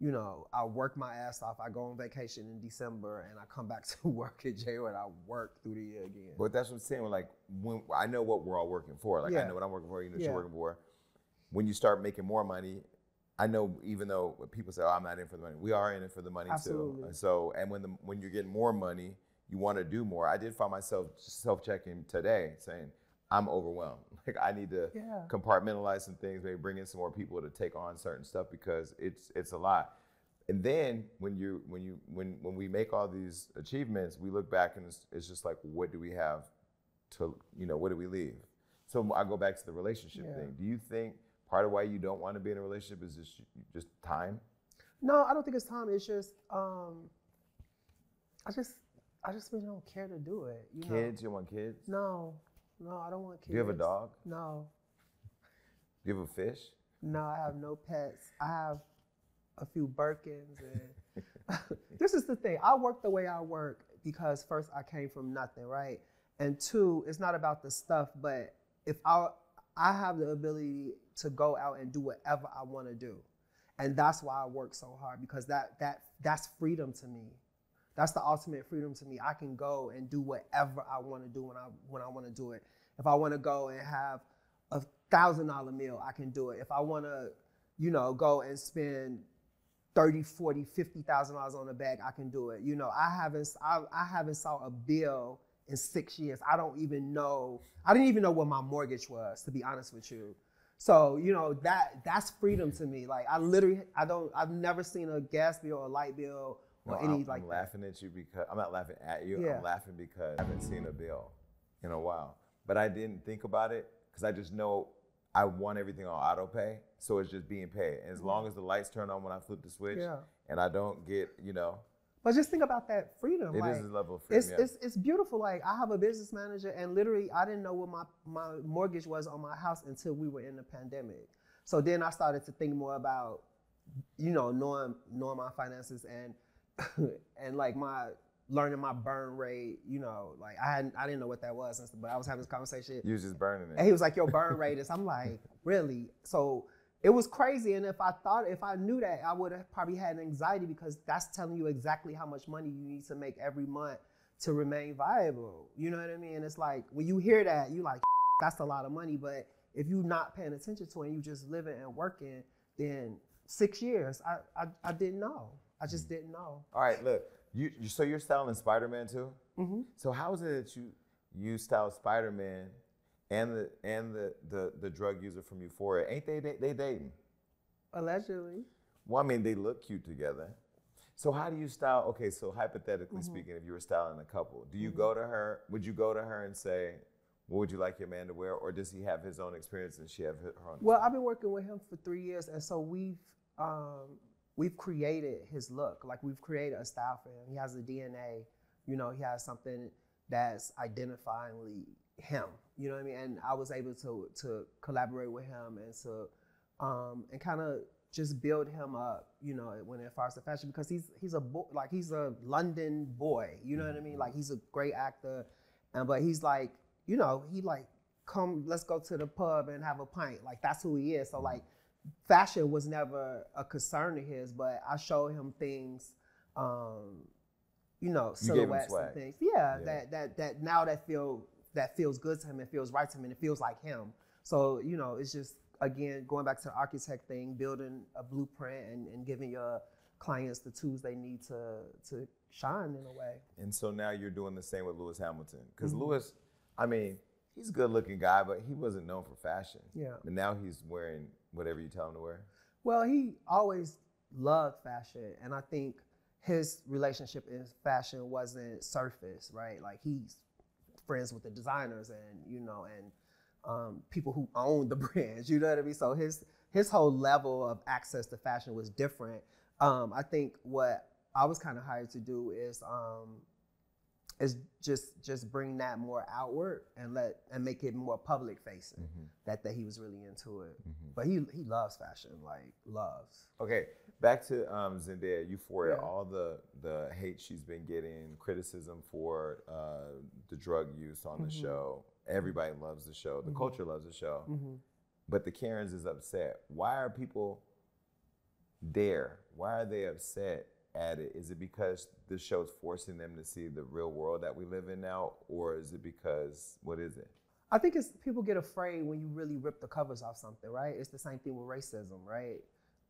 B: you know, I work my ass off. I go on vacation in December and I come back to work in January and I work through the year again.
A: But that's what I'm saying. Like when I know what we're all working for. Like I know what I'm working for. You know what
B: Yeah.
A: you're working for. When you start making more money, I know even though people say, "Oh, I'm not in for the money," we are in it for the money too.
B: Absolutely.
A: And so, and when the when you're getting more money, you want to do more. I did find myself self checking today, saying, "I'm overwhelmed. Like I need to
B: Yeah.
A: compartmentalize some things, maybe bring in some more people to take on certain stuff because it's it's a lot." And then when you when you when when we make all these achievements, we look back and it's, it's just like, what do we have to you know what do we leave? So I go back to the relationship
B: Yeah.
A: thing. Do you think part of why you don't want to be in a relationship is just just time?
B: No, I don't think it's time. It's just, um, I just, I just really don't care to do it. You know?
A: Kids? You want kids?
B: No, no, I don't want kids.
A: Do you have a dog?
B: No,
A: Do you have a fish?
B: no, I have no pets. I have a few Birkins, and this is the thing. I work the way I work because first I came from nothing, right? And two, it's not about the stuff, but if I I have the ability to go out and do whatever I want to do, and that's why I work so hard because that that that's freedom to me. That's the ultimate freedom to me. I can go and do whatever I want to do when I when I want to do it. If I want to go and have a thousand dollar meal, I can do it. If I want to, you know, go and spend 30, 40, 50,000 dollars on a bag, I can do it. You know, I haven't I, I haven't saw a bill in 6 years. I don't even know I didn't even know what my mortgage was to be honest with you. So, you know, that that's freedom to me. Like I literally I don't I've never seen a gas bill or a light bill
A: No,
B: or any
A: I'm,
B: like
A: I'm laughing at you because I'm not laughing at you.
B: Yeah.
A: I'm laughing because I haven't seen a bill in a while. But I didn't think about it because I just know I want everything on auto pay, so it's just being paid. And as mm-hmm. long as the lights turn on when I flip the switch,
B: Yeah.
A: and I don't get, you know,
B: But just think about that freedom.
A: it is
B: like,
A: a level of freedom.
B: it's,
A: yeah.
B: it's it's beautiful. Like I have a business manager, and literally, I didn't know what my my mortgage was on my house until we were in the pandemic. So then I started to think more about, you know, knowing knowing my finances and and like my learning my burn rate. You know, like I hadn't I didn't know what that was, but I was having this conversation.
A: you was just burning it.
B: And he was like, "Your burn rate is." I'm like, "Really?" So it was crazy. And if I thought, if I knew that, I would have probably had anxiety because that's telling you exactly how much money you need to make every month to remain viable. You know what I mean? It's like when you hear that, you like, that's a lot of money. But if you're not paying attention to it and you just living and working, then six years, I, I, I didn't know. I just didn't know.
A: All right, look, you, you so you're styling Spider Man too.
B: hmm
A: So how is it that you you style Spider Man and the and the, the the drug user from Euphoria? Ain't they they, they dating?
B: Allegedly.
A: Well, I mean, they look cute together. So how do you style? Okay, so hypothetically
B: Mhm.
A: speaking, if you were styling a couple, do you
B: Mhm.
A: go to her? Would you go to her and say, "What would you like your man to wear?" Or does he have his own experience and she have her own?
B: Well, I've been working with him for three years, and so we've um, we've created his look. Like we've created a style for him. He has a DNA. You know, he has something that's identifyingly him. You know what I mean? And I was able to to collaborate with him and to um, and kind of just build him up. You know, when it far as the fashion because he's he's a bo- like he's a London boy. You know what I mean? Like he's a great actor, and but he's like you know he like come let's go to the pub and have a pint. Like that's who he is. So like fashion was never a concern of his, but I showed him things, um, you know,
A: You
B: silhouettes
A: swag.
B: and things. Yeah,
A: Yeah.
B: that that that now that feel that feels good to him and feels right to him and it feels like him. So you know, it's just again going back to the architect thing, building a blueprint and, and giving your clients the tools they need to to shine in a way.
A: And so now you're doing the same with Lewis Hamilton. Because
B: Mhm.
A: Lewis, I mean, he's a good looking guy, but he wasn't known for fashion.
B: Yeah.
A: And now he's wearing whatever you tell him to wear.
B: Well, he always loved fashion, and I think his relationship in fashion wasn't surface, right? Like he's friends with the designers and you know and um, people who own the brands. You know what I mean? So his his whole level of access to fashion was different. Um, I think what I was kind of hired to do is um, is just just bring that more outward and let and make it more public facing. That that he was really into it. But he he loves fashion, like loves.
A: Okay, back to um, Zendaya, Euphoria.
B: Yeah.
A: All the the hate she's been getting, criticism for uh, the drug use on the
B: Mhm.
A: show. Everybody loves the show. The
B: Mhm.
A: culture loves the show.
B: Mm-hmm.
A: But the Karens is upset. Why are people there? Why are they upset at it? Is it because the show's forcing them to see the real world that we live in now, or is it because what is it?
B: I think it's people get afraid when you really rip the covers off something, right? It's the same thing with racism, right?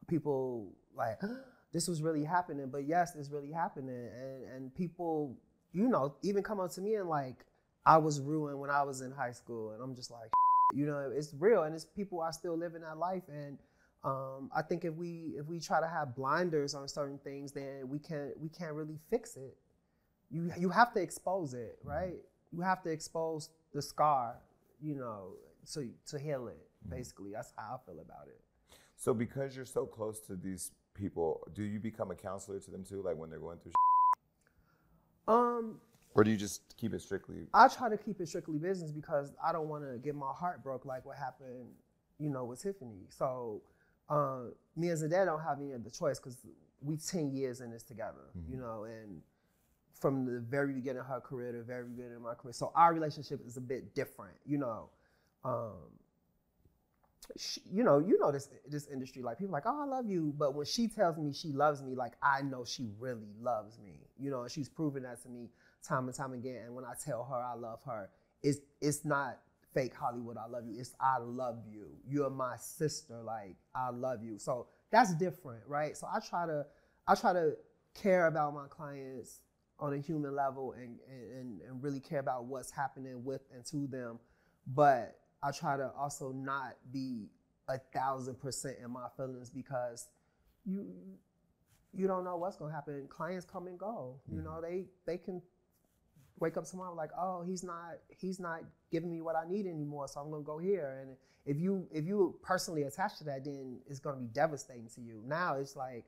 B: People like this was really happening, but yes, it's really happening, and and people, you know, even come up to me and like I was ruined when I was in high school, and I'm just like, you know, it's real, and it's people are still living that life, and um, I think if we if we try to have blinders on certain things, then we can't we can't really fix it. You you have to expose it, right? You have to expose the scar, you know, to to heal it. Basically, that's how I feel about it.
A: So, because you're so close to these people, do you become a counselor to them too, like when they're going through,
B: Um,
A: or do you just keep it strictly?
B: I try to keep it strictly business because I don't want to get my heart broke like what happened, you know, with Tiffany. So, uh, me and Zendaya don't have any other choice because we ten years in this together, you
A: Mhm.
B: know, and from the very beginning of her career to the very beginning of my career. So our relationship is a bit different, you know. Um, she, you know, you know this this industry. Like people are like, oh, I love you, but when she tells me she loves me, like I know she really loves me. You know, and she's proven that to me time and time again. And when I tell her I love her, it's it's not fake Hollywood. I love you. It's I love you. You're my sister. Like I love you. So that's different, right? So I try to I try to care about my clients on a human level and and and really care about what's happening with and to them, but I try to also not be a thousand percent in my feelings because you you don't know what's gonna happen. Clients come and go. You mm-hmm. know, they they can wake up tomorrow like, oh, he's not he's not giving me what I need anymore, so I'm gonna go here. And if you if you personally attached to that, then it's gonna be devastating to you. Now it's like,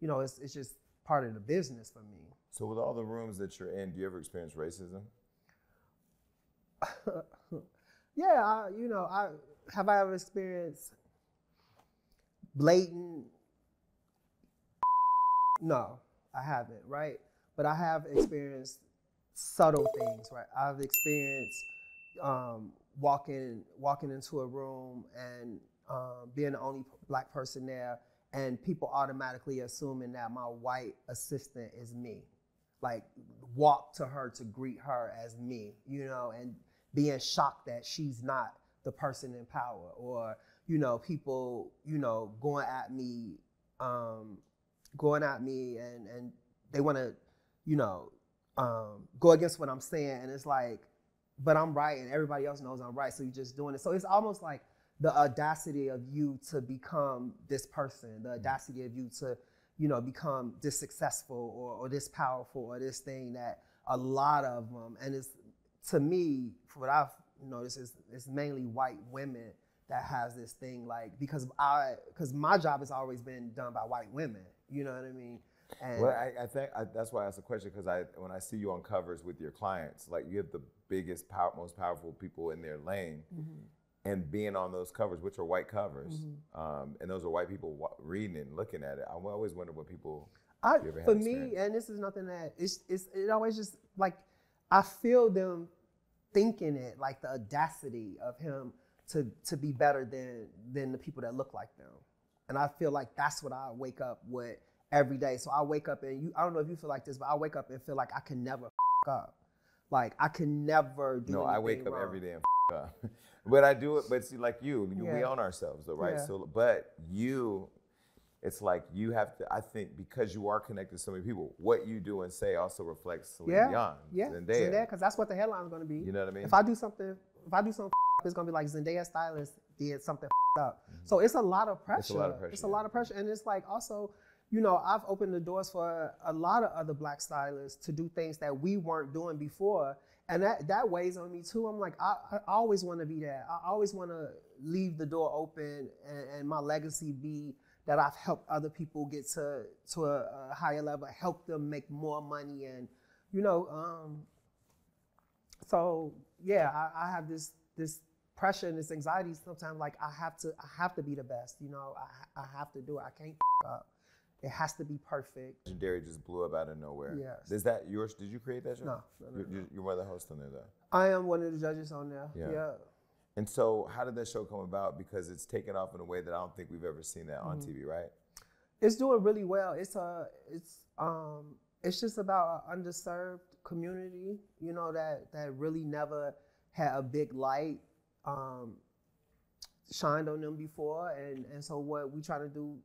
B: you know, it's it's just part of the business for me.
A: So, with all the rooms that you're in, do you ever experience racism?
B: yeah, I, you know, I have I ever experienced blatant no, I haven't, right? But I have experienced subtle things, right? I've experienced um, walking walking into a room and um, being the only black person there, and people automatically assuming that my white assistant is me, like walk to her to greet her as me, you know, and being shocked that she's not the person in power, or you know, people, you know, going at me, um, going at me, and and they want to, you know, um, go against what I'm saying, and it's like, but I'm right, and everybody else knows I'm right, so you're just doing it. So it's almost like the audacity of you to become this person, the audacity of you to, you know, become this successful or, or this powerful or this thing that a lot of them, and it's to me, what I've noticed, is it's mainly white women that has this thing like because I because my job has always been done by white women. You know what I mean?
A: And well, I, I think I, that's why I asked the question because I when I see you on covers with your clients, like you have the biggest, power, most powerful people in their lane, mm-hmm. and being on those covers, which are white covers, mm-hmm. um, and those are white people reading and looking at it. I always wonder what people.
B: I, for me, and this is nothing that it's, it's it always just like I feel them thinking it, like the audacity of him to to be better than than the people that look like them, and I feel like that's what I wake up with every day. So I wake up and you, I don't know if you feel like this, but I wake up and feel like I can never up. Like I can never do.
A: No, I wake up every day and up. but I do it. But see, like you, yeah. we own ourselves, though, right? Yeah. So, but you, it's like you have to. I think because you are connected to so many people, what you do and say also reflects Celine
B: yeah.
A: Dion,
B: yeah, Zendaya, because that's what the headline is going to be.
A: You know what I mean?
B: If I do something, if I do something, it's going to be like Zendaya stylist did something up. Mm-hmm. So it's a lot of pressure. It's a lot of pressure. It's a lot of pressure, and it's like also you know, I've opened the doors for a lot of other black stylists to do things that we weren't doing before. And that, that weighs on me too. I'm like, I, I always want to be that. I always want to leave the door open and, and, my legacy be that I've helped other people get to, to a, a higher level, help them make more money. And, you know, um, so yeah, I, I have this, this pressure and this anxiety sometimes like I have to, I have to be the best, you know, I, I have to do it. I can't up. It has to be perfect.
A: Legendary just blew up out of nowhere.
B: Yes.
A: Is that yours? Did you create that show?
B: No. no, no,
A: you're, you're, one of the hosts on there, though.
B: I am one of the judges on there. Yeah. yeah.
A: And so, how did that show come about? Because it's taken off in a way that I don't think we've ever seen that mm-hmm. on TV, right?
B: It's doing really well. It's a, it's um, it's just about an underserved community, you know, that that really never had a big light um, shined on them before, and and so what we try to do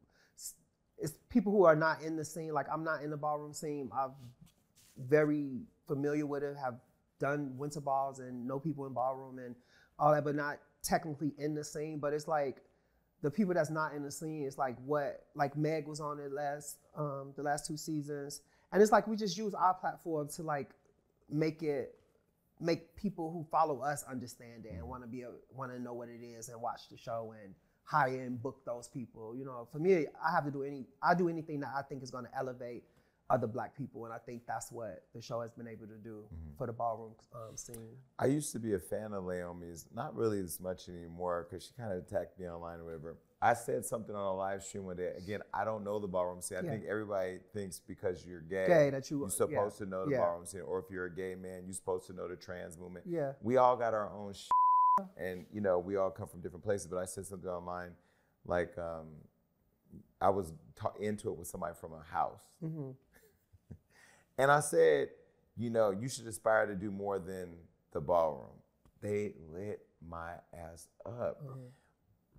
B: it's people who are not in the scene. Like I'm not in the ballroom scene. I'm very familiar with it. Have done winter balls and know people in ballroom and all that, but not technically in the scene. But it's like the people that's not in the scene. It's like what like Meg was on it last um, the last two seasons, and it's like we just use our platform to like make it make people who follow us understand it and want to be want to know what it is and watch the show and hire and book those people. You know, for me, I have to do any, I do anything that I think is going to elevate other black people, and I think that's what the show has been able to do mm-hmm. for the ballroom um, scene.
A: I used to be a fan of Leiomy's, not really as much anymore because she kind of attacked me online or whatever. I said something on a live stream one day. Again, I don't know the ballroom scene. I yeah. think everybody thinks because you're gay,
B: gay that you,
A: you're supposed yeah. to know the yeah. ballroom scene, or if you're a gay man, you're supposed to know the trans movement.
B: Yeah,
A: we all got our own. Shit and you know we all come from different places. But I said something online, like um, I was ta- into it with somebody from a house, mm-hmm. and I said, you know, you should aspire to do more than the ballroom. They lit my ass up. Mm-hmm.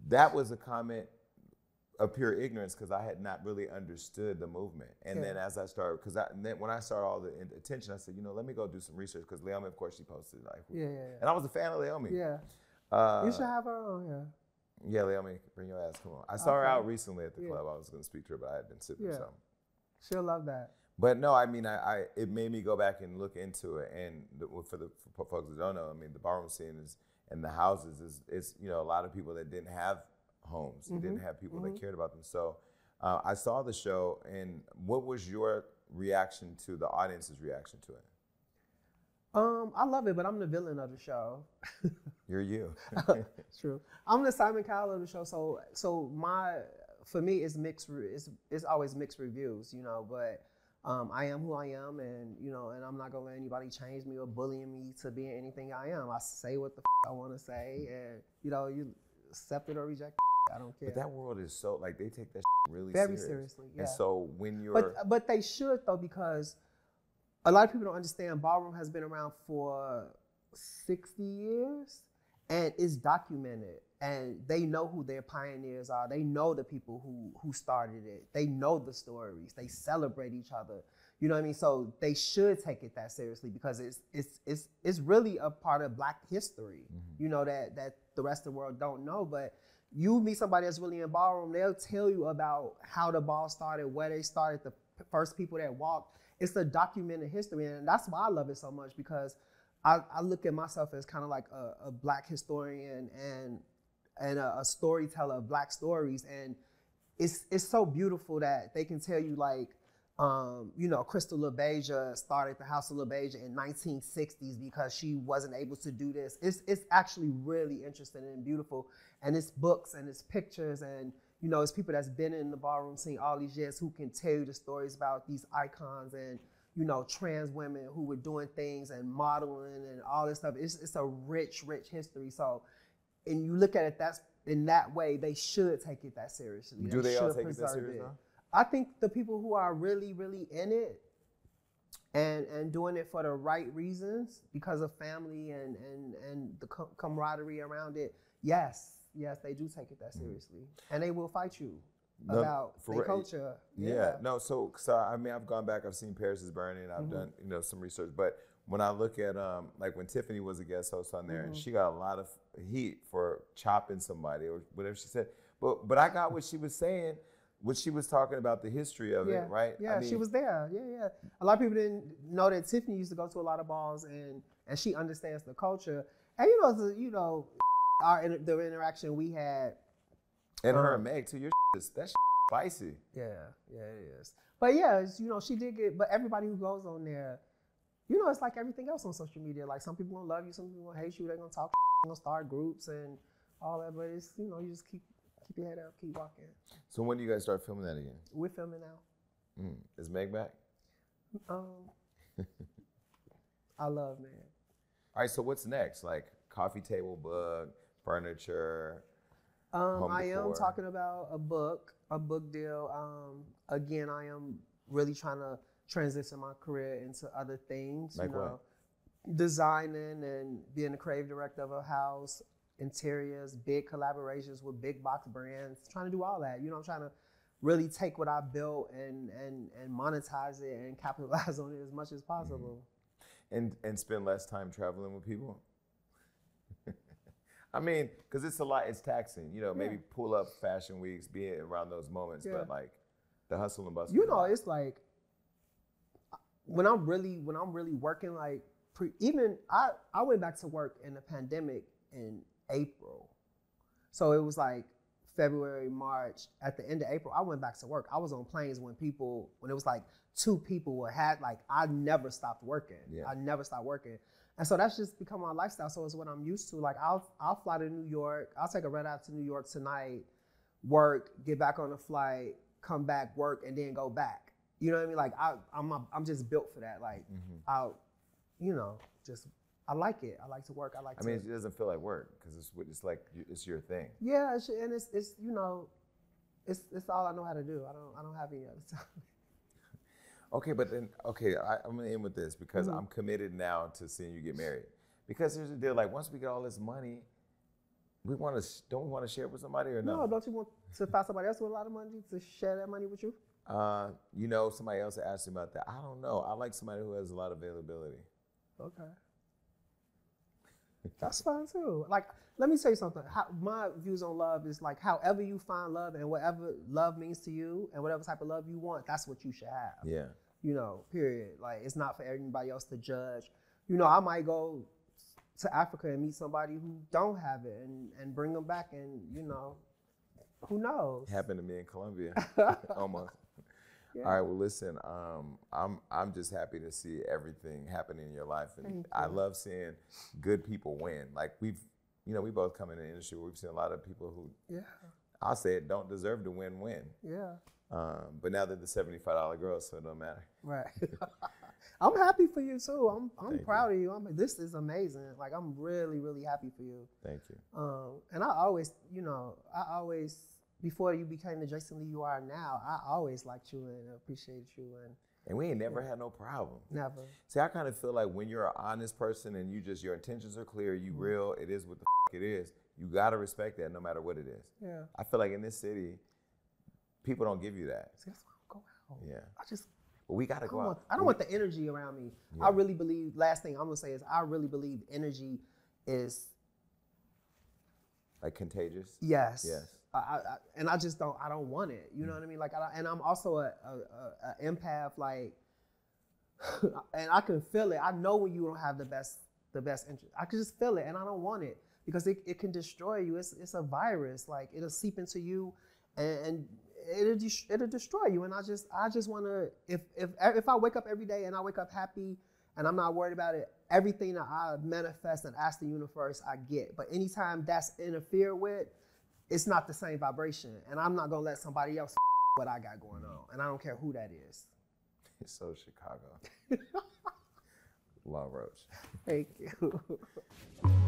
A: That was a comment of pure ignorance because I had not really understood the movement. And then as I started, because I, then when I started all the attention, I said, you know, let me go do some research because Leiomy, of course, she posted like,
B: yeah, yeah, yeah.
A: and I was a fan of Leiomy.
B: Yeah, uh, you should have her on. Yeah.
A: Yeah, Leiomy, bring your ass. Come on. I saw okay. her out recently at the yeah. club. I was going to speak to her, but I had been sipping yeah. something.
B: She'll love that.
A: But no, I mean, I, I, it made me go back and look into it. And the, for the for folks that don't know, I mean, the ballroom scene is and the houses is it's you know a lot of people that didn't have homes. Mm-hmm. didn't have people mm-hmm. that cared about them. So uh, I saw the show, and what was your reaction to the audience's reaction to it?
B: Um, I love it, but I'm the villain of the show.
A: You're you.
B: True. I'm the Simon Cowell of the show. So, so my for me, it's mixed. It's it's always mixed reviews, you know. But um, I am who I am, and you know, and I'm not gonna let anybody change me or bully me to being anything I am. I say what the f- I want to say, and you know, you accept it or reject. It. I don't care.
A: But that world is so like they take that really
B: Very
A: serious.
B: seriously. Yeah.
A: And so when you're
B: But but they should though because a lot of people don't understand ballroom has been around for 60 years and it's documented and they know who their pioneers are. They know the people who who started it. They know the stories. They celebrate each other. You know what I mean? So they should take it that seriously because it's it's it's it's really a part of black history. Mm-hmm. You know that that the rest of the world don't know, but you meet somebody that's really in ballroom, they'll tell you about how the ball started, where they started, the first people that walked. It's a documented history, and that's why I love it so much because I, I look at myself as kind of like a, a black historian and and a, a storyteller of black stories, and it's it's so beautiful that they can tell you like. Um, you know, Crystal LaBeija started the House of LaBeija in 1960s because she wasn't able to do this. It's it's actually really interesting and beautiful, and it's books and it's pictures and you know, it's people that's been in the ballroom scene all these years who can tell you the stories about these icons and you know trans women who were doing things and modeling and all this stuff. It's it's a rich, rich history. So, and you look at it that's in that way, they should take it that seriously.
A: do they all take it that
B: preserve
A: serious
B: it.
A: now?
B: I think the people who are really, really in it and and doing it for the right reasons because of family and and and the com- camaraderie around it, yes, yes, they do take it that seriously, and they will fight you
A: Mm. No,
B: about their
A: re-
B: culture.
A: Yeah. no. So, so I mean, I've gone back. I've seen Paris is Burning. I've
B: Mhm.
A: done you know some research, but when I look at um like when Tiffany was a guest host on there, and
B: Mhm.
A: she got a lot of heat for chopping somebody or whatever she said, but but I got what she was saying. What she was talking about the history of
B: yeah,
A: it, right?
B: Yeah,
A: I
B: she was there. Yeah, yeah. A lot of people didn't know that Tiffany used to go to a lot of balls, and and she understands the culture. And you know, you know, our inter- the interaction we had
A: and her
B: uh,
A: and Meg too. Your is that spicy.
B: Yeah, yeah, it is. But yeah, it's, you know, she did get. But everybody who goes on there, you know, it's like everything else on social media. Like some people gonna love you, some people gonna hate you. They're gonna talk, they gonna start groups and all that. But it's you know, you just keep keep your head up, keep walking.
A: So when do you guys start filming that again?
B: We're filming now.
A: Mm. Is Meg back?
B: Um, I love Meg.
A: All right. So what's next? Like coffee table book, furniture.
B: Um, I am talking about a book, a book deal. Um, again, I am really trying to transition my career into other things.
A: Like
B: you
A: what?
B: know, designing and being the creative director of a house, interiors, big collaborations with big box brands. Trying to do all that. You know, I'm trying to really take what I built and and and monetize it and capitalize on it as much as possible.
A: and and spend less time traveling with people? I mean, because it's a lot. It's taxing. You know, maybe
B: Yeah.
A: pull up fashion weeks, be around those moments,
B: Yeah.
A: but like the hustle and bustle.
B: you know it's like when i'm really when i'm really working like pre, even i i went back to work in the pandemic in april so it was like february march at the end of april i went back to work i was on planes when people when it was like two people were had like i never stopped working
A: Yeah.
B: i never stopped working and so that's just become my lifestyle so it's what i'm used to like i'll i'll fly to new york i'll take a red eye to new york tonight work, get back on the flight, come back, work, and then go back. You know what I mean? Like I, I'm, a, I'm just built for that. Like
A: Mhm.
B: I'll, you know, just I like it. I like to work. I like to work.
A: I
B: to.
A: mean, it doesn't feel like work because it's it's like it's your thing.
B: yeah, it's, and it's it's you know, it's it's all I know how to do. I don't I don't have any other time.
A: Okay, but then okay, I, I'm gonna end with this because
B: Mhm.
A: I'm committed now to seeing you get married. Because here's the deal: like once we get all this money, we want to don't we want to share it with somebody or
B: No,
A: no?
B: don't you want to find somebody else with a lot of money to share that money with you?
A: Uh, you know, somebody else asked me about that. I don't know. I like somebody who has a lot of availability.
B: Okay. That's fine too. Like, let me tell you something. How, my views on love is like, however you find love and whatever love means to you and whatever type of love you want, that's what you should have.
A: Yeah.
B: You know, period. Like, it's not for everybody else to judge. You know, I might go to Africa and meet somebody who don't have it and, and bring them back and, you know, who knows?
A: Happened to me in Colombia, almost. All right. Well, listen. Um, I'm I'm just happy to see everything happening in your life, and
B: Thank
A: I love seeing good people win. Like we've, you know, we both come in the industry where we've seen a lot of people who
B: Yeah,
A: I'll say it don't deserve to win win.
B: yeah.
A: Um, but now they're the seventy-five dollar girls, so it don't matter.
B: Right. I'm happy for you too. I'm I'm
A: Thank you.
B: proud of you. I'm this is amazing. Like I'm really really happy for you.
A: Thank you.
B: Um, and I always, you know, I always before you became the Jason Lee you are now, I always liked you and appreciated you and
A: And we ain't never had no problem.
B: never.
A: See, I kind of feel like when you're an honest person and you just your intentions are clear, you
B: Mhm.
A: real, it is what the f- it is. You gotta respect that no matter what it is.
B: Yeah.
A: I feel like in this city, people don't give you that.
B: See, that's why I go out.
A: Yeah,
B: I just
A: but we gotta go out.
B: I don't
A: We-
B: want the energy around me.
A: Yeah.
B: I really believe. Last thing I'm gonna say is I really believe energy is
A: like contagious.
B: yes.
A: Yes.
B: I, and I just don't. I don't want it. You know what I mean? Like, I, and I'm also a, a, a, empath. Like, and I can feel it. I know when you don't have the best the best interest. I can just feel it, and I don't want it because it, it can destroy you. It's it's a virus. Like it'll seep into you, and, and it'll des- it'll destroy you. And I just I just want to if if if I wake up every day and I wake up happy and I'm not worried about it, everything that I manifest and ask the universe, I get. But anytime that's interfered with, it's not the same vibration, and I'm not gonna let somebody else what I got going on, and I don't care who that is.
A: It's so Chicago. Law Roach.
B: Thank you.